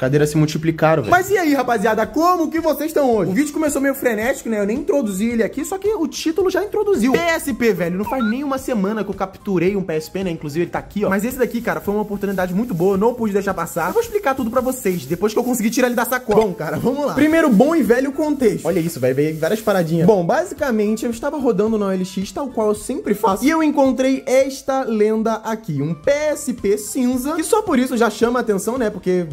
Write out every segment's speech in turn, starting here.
cadeiras se multiplicaram, velho. Mas e aí, rapaziada, como que vocês estão hoje? O vídeo começou meio frenético, né? Eu nem introduzi ele aqui, só que o título já introduziu. PSP, velho, não faz nem uma semana que eu capturei um PSP, né? Inclusive ele tá aqui, ó. Mas esse daqui, cara, foi uma oportunidade muito boa, eu não pude deixar passar. Eu vou explicar tudo pra vocês, depois que eu conseguir tirar ele da sacola. Bom, cara, vamos lá. Primeiro, bom e velho contexto. Olha isso, vai ver várias paradinhas. Bom, basicamente, eu estava rodando no OLX, tal qual eu sempre faço, e eu encontrei esta lenda aqui, um PSP cinza, que só por isso já chama a atenção, né? Porque é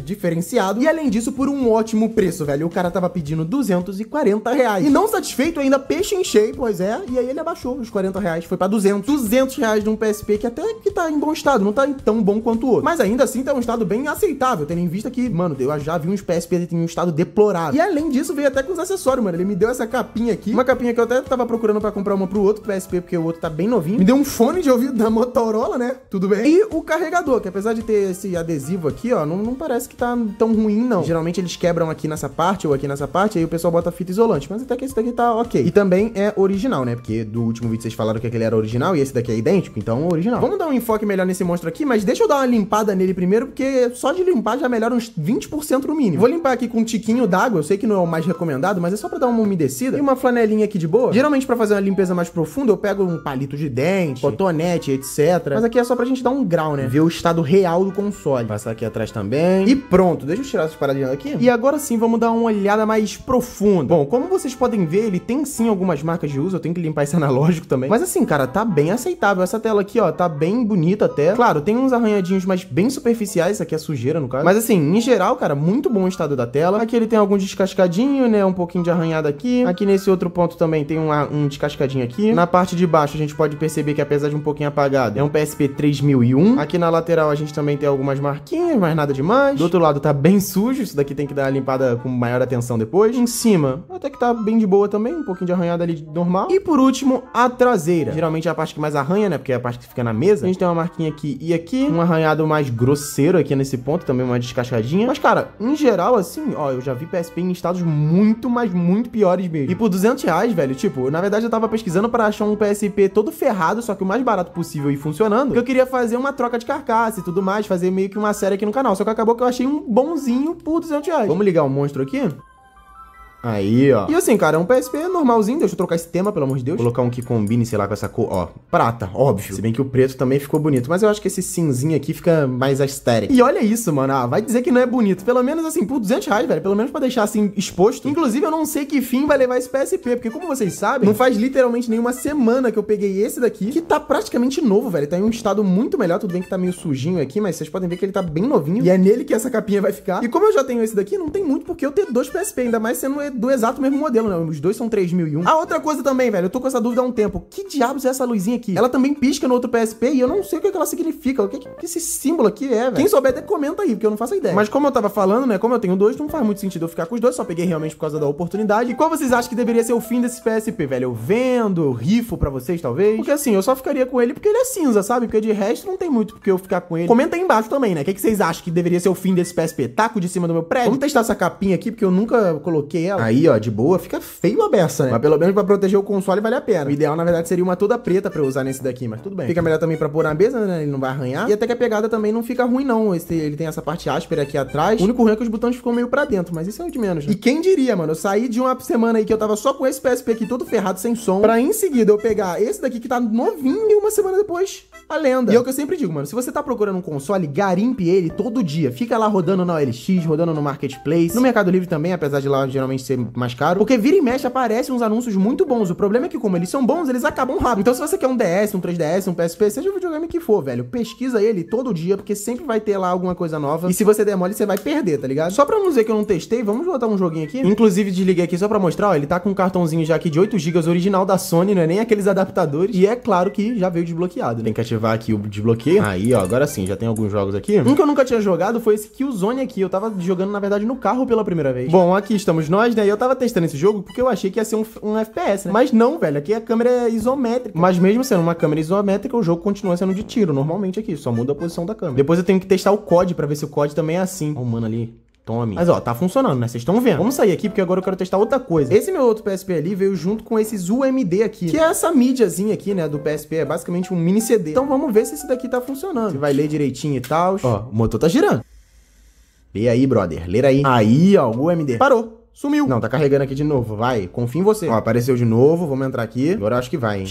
E além disso, por um ótimo preço, velho. O cara tava pedindo 240 reais. E não satisfeito, ainda peixe em cheio, pois é. E aí ele abaixou os 40 reais, foi pra 200. 200 reais de um PSP que até que tá em bom estado, não tá tão bom quanto o outro. Mas ainda assim tá um estado bem aceitável, tendo em vista que, mano, eu já vi uns PSP em um estado deplorável. E além disso, veio até com os acessórios, mano. Ele me deu essa capinha aqui, uma capinha que eu até tava procurando pra comprar uma pro outro PSP, porque o outro tá bem novinho. Me deu um fone de ouvido da Motorola, né? Tudo bem. E o carregador, que apesar de ter esse adesivo aqui, ó, não, não parece que tá tão ruim, não. Geralmente eles quebram aqui nessa parte ou aqui nessa parte, aí o pessoal bota fita isolante. Mas até que esse daqui tá ok. E também é original, né? Porque do último vídeo vocês falaram que aquele era original e esse daqui é idêntico, então é original. Vamos dar um enfoque melhor nesse monstro aqui, mas deixa eu dar uma limpada nele primeiro, porque só de limpar já melhora uns 20% no mínimo. Vou limpar aqui com um tiquinho d'água, eu sei que não é o mais recomendado, mas é só pra dar uma umedecida. E uma flanelinha aqui de boa. Geralmente pra fazer uma limpeza mais profunda, eu pego um palito de dente, cotonete, etc. Mas aqui é só pra gente dar um grau, né? Ver o estado real do console. Passar aqui atrás também. E pronto, deixa eu tirar essas paradinhas aqui. E agora sim, vamos dar uma olhada mais profunda. Bom, como vocês podem ver, ele tem sim algumas marcas de uso, eu tenho que limpar esse analógico também. Mas assim, cara, tá bem aceitável. Essa tela aqui, ó, tá bem bonita até. Claro, tem uns arranhadinhos, mas bem superficiais. Isso aqui é sujeira, no caso. Mas assim, em geral, cara, muito bom o estado da tela. Aqui ele tem algum descascadinho, né? Um pouquinho de arranhada aqui. Aqui nesse outro ponto também tem um, um descascadinho aqui. Na parte de baixo a gente pode perceber que apesar de um pouquinho apagado, é um PSP 3001. Aqui na lateral a gente também tem algumas marquinhas, mas nada demais. Do outro lado tá bem sujo, isso daqui tem que dar limpada com maior atenção depois. Em cima, até que tá bem de boa também, um pouquinho de arranhada ali normal. E por último, a traseira. Geralmente é a parte que mais arranha, né? Porque é a parte que fica na mesa. A gente tem uma marquinha aqui e aqui, um arranhado mais grosseiro aqui nesse ponto, também uma descascadinha. Mas cara, em geral assim, ó, eu já vi PSP em estados muito, mas muito piores mesmo. E por 200 reais, velho, tipo, na verdade eu tava pesquisando para achar um PSP todo ferrado, só que o mais barato possível e funcionando. Porque eu queria fazer uma troca de carcaça e tudo mais, fazer meio que uma série aqui no canal. Só que acabou que eu achei um bonzinho por 200 reais. Vamos ligar o monstro aqui? Aí, ó. E assim, cara, é um PSP normalzinho. Deixa eu trocar esse tema, pelo amor de Deus. Colocar um que combine, sei lá, com essa cor. Ó, prata, óbvio. Se bem que o preto também ficou bonito. Mas eu acho que esse cinzinho aqui fica mais aesthetic. E olha isso, mano. Ah, vai dizer que não é bonito. Pelo menos assim, por 200 reais, velho. Pelo menos pra deixar assim exposto. Inclusive, eu não sei que fim vai levar esse PSP. Porque, como vocês sabem, não faz literalmente nenhuma semana que eu peguei esse daqui. Que tá praticamente novo, velho. Tá em um estado muito melhor. Tudo bem que tá meio sujinho aqui. Mas vocês podem ver que ele tá bem novinho. E é nele que essa capinha vai ficar. E como eu já tenho esse daqui, não tem muito porque eu ter dois PSP. Ainda mais sendo do exato mesmo modelo, né? Os dois são 3001. A outra coisa também, velho, eu tô com essa dúvida há um tempo. Que diabos é essa luzinha aqui? Ela também pisca no outro PSP e eu não sei o que, é que ela significa. O que, que esse símbolo aqui é, velho? Quem souber até comenta aí, porque eu não faço ideia. Mas como eu tava falando, né? Como eu tenho dois, não faz muito sentido eu ficar com os dois. Só peguei realmente por causa da oportunidade. E qual vocês acham que deveria ser o fim desse PSP, velho? Eu vendo, eu rifo pra vocês, talvez? Porque assim, eu só ficaria com ele porque ele é cinza, sabe? Porque de resto não tem muito porque eu ficar com ele. Comenta aí embaixo também, né? O que, que vocês acham que deveria ser o fim desse PSP? Taco de cima do meu prédio? Vamos testar essa capinha aqui, porque eu nunca coloquei ela. Aí, ó, de boa. Fica feio a beça, né? Mas pelo menos pra proteger o console vale a pena. O ideal, na verdade, seria uma toda preta pra eu usar nesse daqui, mas tudo bem. Fica melhor também pra pôr na mesa, né? Ele não vai arranhar. E até que a pegada também não fica ruim, não. Esse, ele tem essa parte áspera aqui atrás. O único ruim é que os botões ficam meio pra dentro, mas isso é o de menos. Né? E quem diria, mano? Eu saí de uma semana aí que eu tava só com esse PSP aqui todo ferrado, sem som, pra em seguida eu pegar esse daqui que tá novinho e uma semana depois, a lenda. E é o que eu sempre digo, mano. Se você tá procurando um console, garimpe ele todo dia. Fica lá rodando na OLX, rodando no Marketplace. No Mercado Livre também, apesar de lá geralmente ser mais caro. Porque vira e mexe aparecem uns anúncios muito bons. O problema é que, como eles são bons, eles acabam rápido. Então, se você quer um DS, um 3DS, um PSP, seja o videogame que for, velho, pesquisa ele todo dia, porque sempre vai ter lá alguma coisa nova. E se você der mole, você vai perder, tá ligado? Só pra não dizer que eu não testei, vamos botar um joguinho aqui. Inclusive, desliguei aqui só pra mostrar, ó, ele tá com um cartãozinho já aqui de 8GB original da Sony, não é nem aqueles adaptadores. E é claro que já veio desbloqueado. Né? Tem que ativar aqui o desbloqueio. Aí, ó, agora sim, já tem alguns jogos aqui. Um que eu nunca tinha jogado foi esse Killzone aqui. Eu tava jogando, na verdade, no carro pela primeira vez. Bom, aqui estamos nós, né? E eu tava testando esse jogo porque eu achei que ia ser um, um FPS, né? Mas não, velho. Aqui a câmera é isométrica. Mas mesmo sendo uma câmera isométrica, o jogo continua sendo de tiro, normalmente aqui. Só muda a posição da câmera. Depois eu tenho que testar o COD pra ver se o COD também é assim. Ó, o mano ali. Tome. Mas ó, tá funcionando, né? Vocês estão vendo. Vamos sair aqui porque agora eu quero testar outra coisa. Esse meu outro PSP ali veio junto com esses UMD aqui, que é essa mídiazinha aqui, né, do PSP, é basicamente um mini CD. Então vamos ver se esse daqui tá funcionando. Se vai ler direitinho e tal. Ó, o motor tá girando. Lê aí, brother. Lê aí. Aí, ó, o MD. Parou. Sumiu. Não, tá carregando aqui de novo. Vai, confia em você. Ó, apareceu de novo. Vamos entrar aqui. Agora eu acho que vai, hein?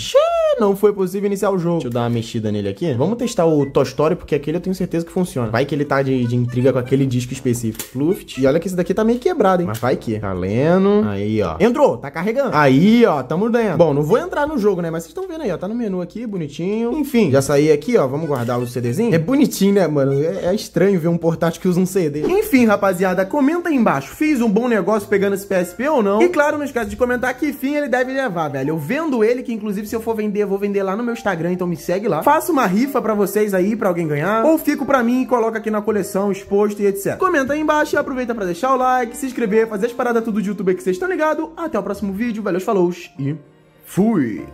Não foi possível iniciar o jogo. Deixa eu dar uma mexida nele aqui. Vamos testar o Toy Story, porque aquele eu tenho certeza que funciona. Vai que ele tá de, de intriga com aquele disco específico. Luft. E olha que esse daqui tá meio quebrado, hein? Mas vai que. Tá lendo. Aí, ó. Entrou, tá carregando. Aí, ó, tamo dentro. Bom, não vou entrar no jogo, né? Mas vocês estão vendo aí, ó. Tá no menu aqui, bonitinho. Enfim, já saí aqui, ó. Vamos guardar o CDzinho. É bonitinho, né, mano? É, é estranho ver um portátil que usa um CD. Enfim, rapaziada, comenta aí embaixo. Fiz um bom negócio pegando esse PSP ou não? E claro, não esquece de comentar que fim ele deve levar, velho. Eu vendo ele, que inclusive se eu for vender, eu vou vender lá no meu Instagram, então me segue lá. Faço uma rifa pra vocês aí, pra alguém ganhar. Ou fico pra mim e coloco aqui na coleção, exposto e etc. Comenta aí embaixo e aproveita pra deixar o like, se inscrever, fazer as paradas tudo de YouTube que vocês estão ligados. Até o próximo vídeo, valeu, falou e fui!